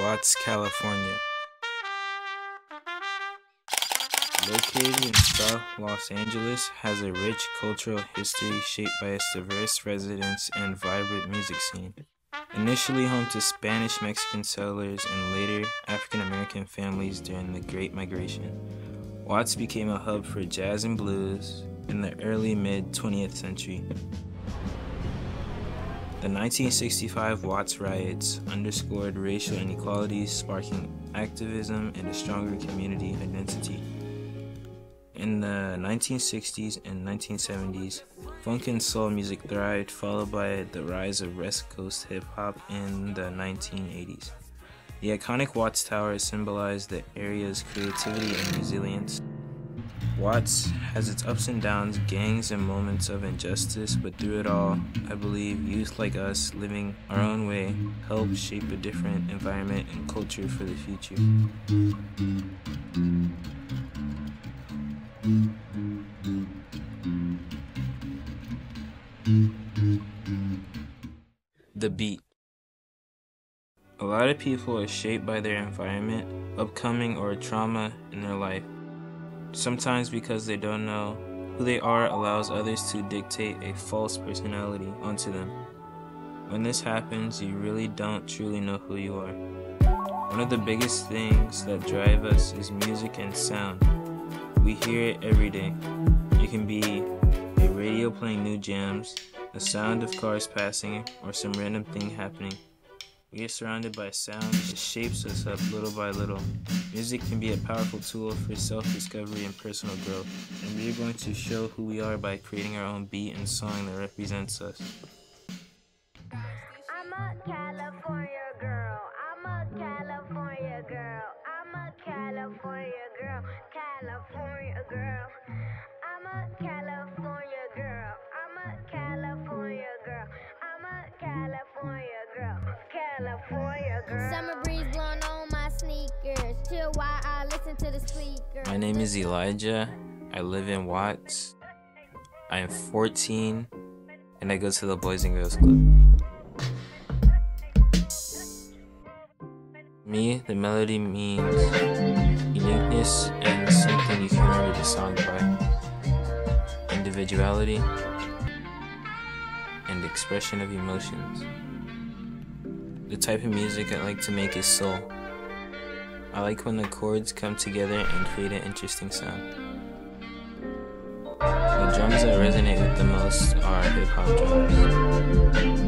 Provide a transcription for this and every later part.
Watts, California. Located in South Los Angeles, has a rich cultural history shaped by its diverse residents and vibrant music scene. Initially home to Spanish Mexican settlers and later African American families during the Great Migration, Watts became a hub for jazz and blues in the early mid 20th century. The 1965 Watts riots underscored racial inequalities, sparking activism and a stronger community identity. In the 1960s and 1970s, funk and soul music thrived, followed by the rise of West Coast hip hop in the 1980s. The iconic Watts Tower symbolized the area's creativity and resilience. Watts has its ups and downs, gangs, and moments of injustice, but through it all, I believe youth like us living our own way help shape a different environment and culture for the future. The beat. A lot of people are shaped by their environment, upcoming, or trauma in their life. Sometimes because they don't know who they are allows others to dictate a false personality onto them. When this happens, you really don't truly know who you are. One of the biggest things that drive us is music and sound. We hear it every day. It can be a radio playing new jams, the sound of cars passing, or some random thing happening. We get surrounded by sound, it shapes us up little by little. Music can be a powerful tool for self discovery and personal growth, and we are going to show who we are by creating our own beat and song that represents us. My name is Elijah. I live in Watts. I am 14 and I go to the Boys and Girls Club. Me, the melody means uniqueness and something you can remember the song by. Individuality and expression of emotions. The type of music I like to make is soul. I like when the chords come together and create an interesting sound. The drums that resonate with the most are hip hop drums.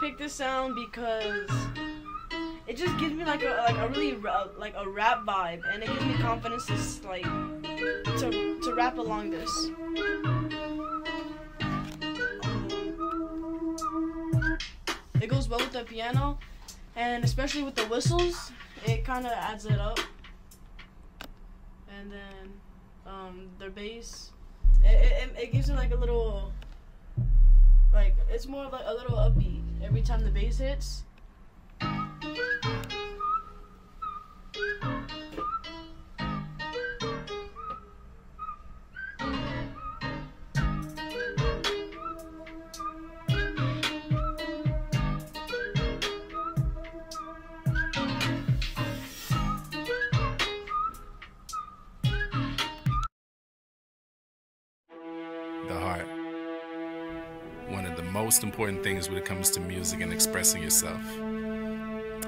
Picked this sound because it just gives me like a like a really like a rap vibe, and it gives me confidence to like to to rap along this. It goes well with the piano, and especially with the whistles, it kind of adds it up. And then um, their bass, it, it, it gives it like a little like it's more like a little upbeat every time the bass hits. Most important things when it comes to music and expressing yourself.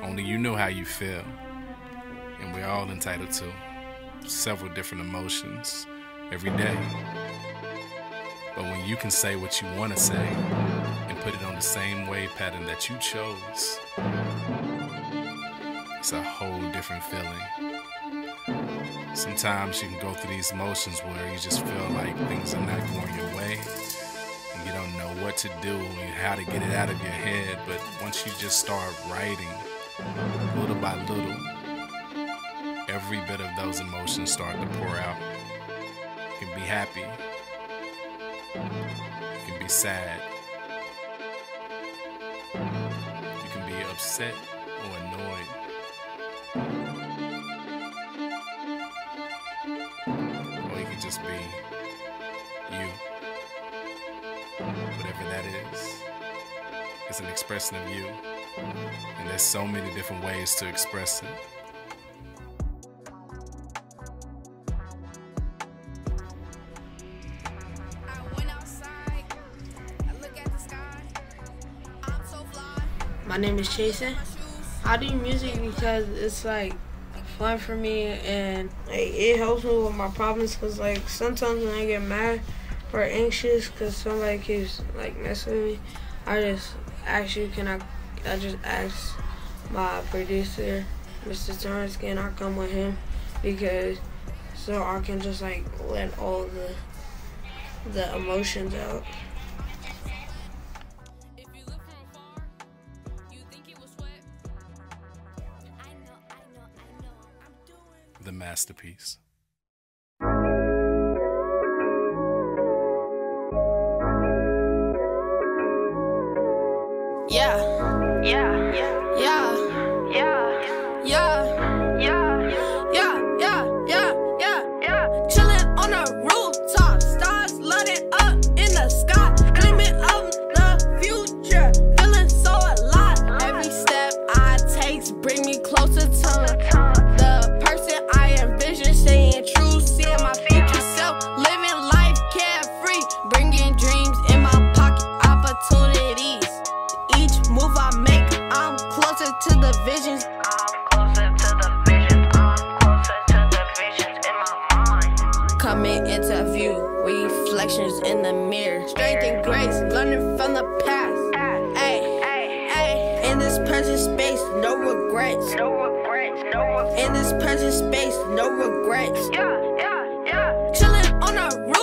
Only you know how you feel. And we're all entitled to several different emotions every day. But when you can say what you want to say and put it on the same wave pattern that you chose, it's a whole different feeling. Sometimes you can go through these emotions where you just feel like things are not going your way you don't know what to do and how to get it out of your head. But once you just start writing, little by little, every bit of those emotions start to pour out. You can be happy, you can be sad, you can be upset or annoyed. That is. It's an expression of you. And there's so many different ways to express it. I went outside, I look at the sky. I'm so fly. My name is Jason. I do music because it's like fun for me and like, it helps me with my problems because like sometimes when I get mad or anxious because somebody keeps like messing with me, I just ask you, can I, I just ask my producer, Mr. Torrence, can I come with him because so I can just like let all the the emotions out. The you no regrets. No regrets, no regrets. In this present space, no regrets. Yeah, yeah, yeah. Chilling on a rooftop,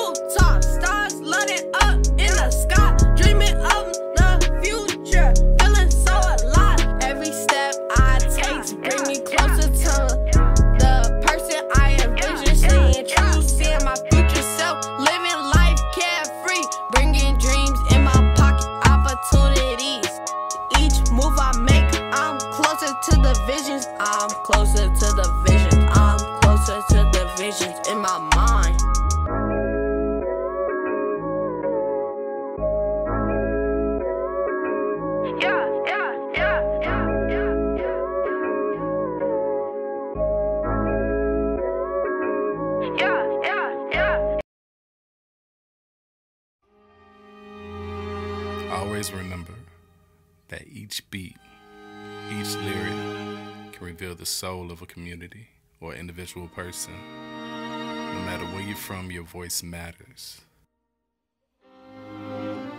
reveal the soul of a community or individual person. No matter where you're from, your voice matters.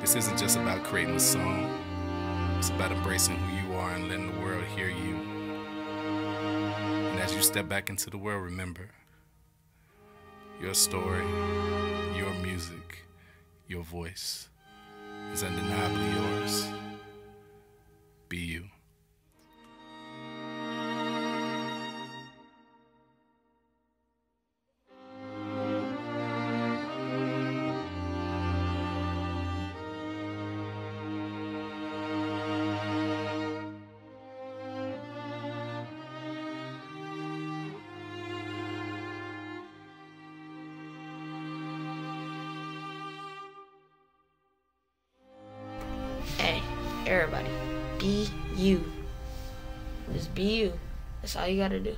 This isn't just about creating a song, it's about embracing who you are and letting the world hear you. And as you step back into the world, remember your story, your music, your voice is undeniably yours. Be you. Everybody, be you. Just be you. That's all you gotta do.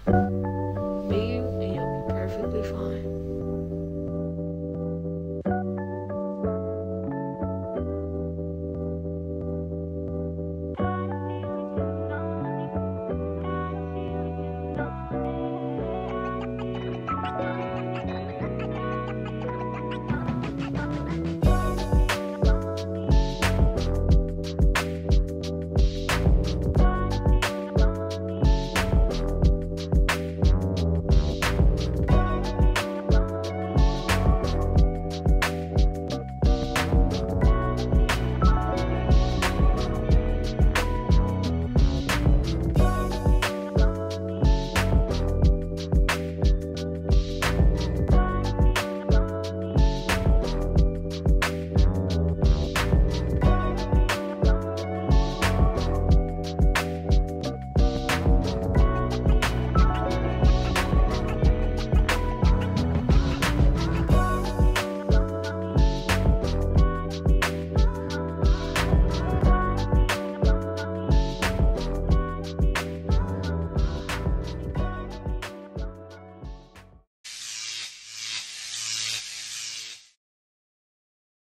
Be you, and you'll be perfectly fine.